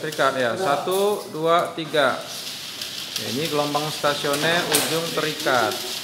terikat ya. Satu dua tiga. Ini gelombang stasioner ujung terikat.